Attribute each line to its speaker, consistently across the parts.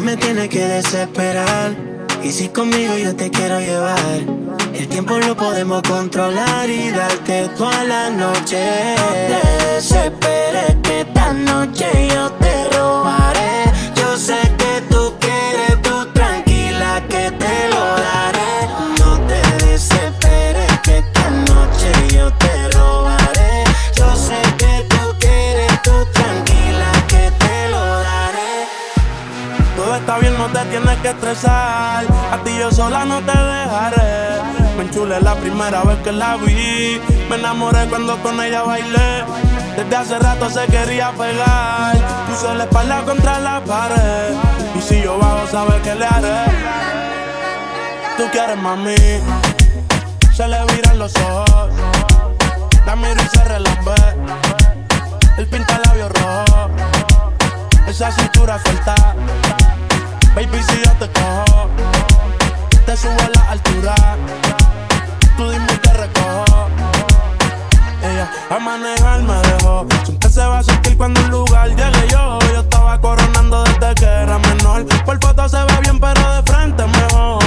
Speaker 1: me tienes que desesperar. Y si conmigo yo te quiero llevar, el tiempo lo podemos controlar y darte toda la noche.
Speaker 2: No
Speaker 3: Está bien, no te tienes que estresar. A ti yo sola no te dejaré. Me enchulé la primera vez que la vi. Me enamoré cuando con ella bailé. Desde hace rato se quería pegar. Puse la espalda contra la pared. Y si yo bajo, sabes que le haré. Tú quieres mami. Se le viran los ojos. La miro y se relambe. El pinta labios rojo. Esa cintura suelta. Baby, si yo te cojo, te subo a la altura. Tú dime recojo. Ella a manejar me dejó. Siempre se va a sentir cuando un lugar llegue yo. Yo estaba coronando desde que era menor. Por foto se ve bien, pero de frente mejor.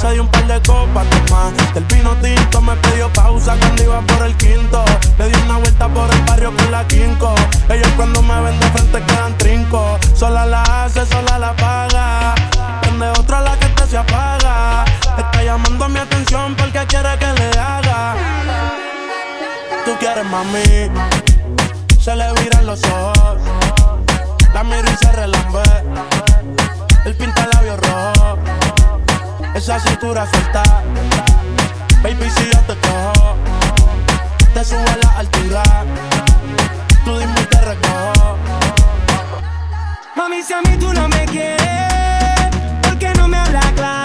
Speaker 3: Se dio un par de copas más. Del vino tinto me pidió pausa cuando iba por el quinto. Le di una vuelta por el barrio con la quinco. Ellos cuando me ven de frente quedan trinco. Sola la hace, sola la paga. Quieres mami. Se le viran los ojos. La miro y se relambe. El pinta labios rojo. Esa cintura suelta. Baby, si yo te cojo, te subo a la altura. Tú dime y te recojo.
Speaker 2: Mami, si a mí tú no me quieres, ¿por qué no me hablas claro?